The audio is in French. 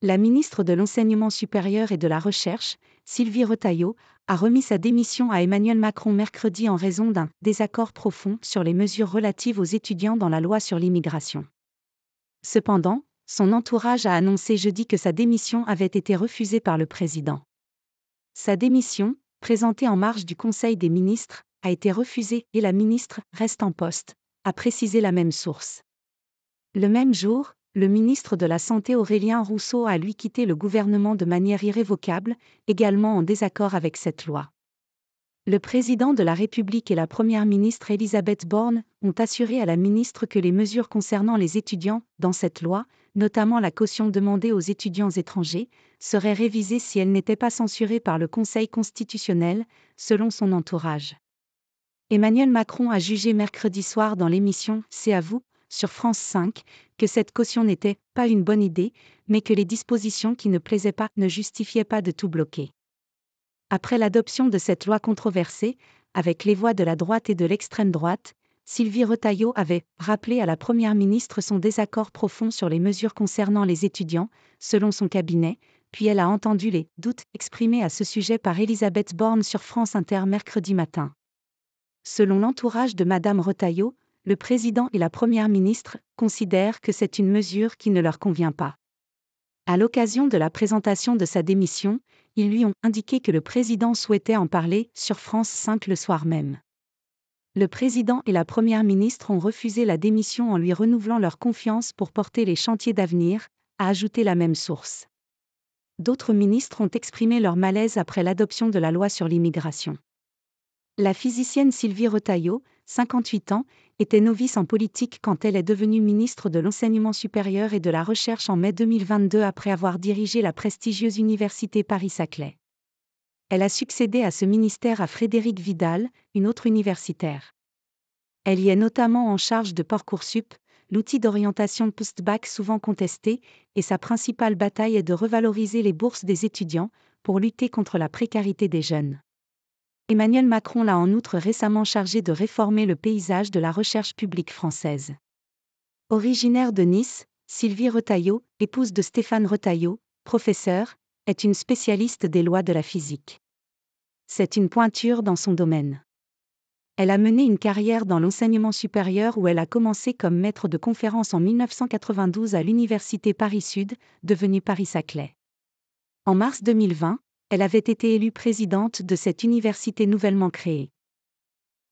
La ministre de l'Enseignement supérieur et de la Recherche, Sylvie Retailleau, a remis sa démission à Emmanuel Macron mercredi en raison d'un désaccord profond sur les mesures relatives aux étudiants dans la loi sur l'immigration. Cependant, son entourage a annoncé jeudi que sa démission avait été refusée par le président. Sa démission, présentée en marge du Conseil des ministres, a été refusée et la ministre reste en poste, a précisé la même source. Le même jour, le ministre de la Santé Aurélien Rousseau a lui quitté le gouvernement de manière irrévocable, également en désaccord avec cette loi. Le président de la République et la première ministre Elisabeth Borne ont assuré à la ministre que les mesures concernant les étudiants, dans cette loi, notamment la caution demandée aux étudiants étrangers, seraient révisées si elles n'étaient pas censurées par le Conseil constitutionnel, selon son entourage. Emmanuel Macron a jugé mercredi soir dans l'émission C'est à vous, sur France 5, que cette caution n'était pas une bonne idée, mais que les dispositions qui ne plaisaient pas ne justifiaient pas de tout bloquer. Après l'adoption de cette loi controversée, avec les voix de la droite et de l'extrême droite, Sylvie Retailleau avait rappelé à la Première ministre son désaccord profond sur les mesures concernant les étudiants, selon son cabinet, puis elle a entendu les doutes exprimés à ce sujet par Elisabeth Borne sur France Inter mercredi matin. Selon l'entourage de Madame Retailleau, le président et la première ministre considèrent que c'est une mesure qui ne leur convient pas. À l'occasion de la présentation de sa démission, ils lui ont indiqué que le président souhaitait en parler sur France 5 le soir même. Le président et la première ministre ont refusé la démission en lui renouvelant leur confiance pour porter les chantiers d'avenir, a ajouté la même source. D'autres ministres ont exprimé leur malaise après l'adoption de la loi sur l'immigration. La physicienne Sylvie Retailleau, 58 ans, était novice en politique quand elle est devenue ministre de l'Enseignement supérieur et de la Recherche en mai 2022 après avoir dirigé la prestigieuse université Paris-Saclay. Elle a succédé à ce ministère à Frédéric Vidal, une autre universitaire. Elle y est notamment en charge de Parcoursup, l'outil d'orientation post-bac souvent contesté, et sa principale bataille est de revaloriser les bourses des étudiants pour lutter contre la précarité des jeunes. Emmanuel Macron l'a en outre récemment chargé de réformer le paysage de la recherche publique française. Originaire de Nice, Sylvie Retailleau, épouse de Stéphane Retailleau, professeur, est une spécialiste des lois de la physique. C'est une pointure dans son domaine. Elle a mené une carrière dans l'enseignement supérieur où elle a commencé comme maître de conférence en 1992 à l'Université Paris-Sud, devenue Paris-Saclay. En mars 2020, elle avait été élue présidente de cette université nouvellement créée.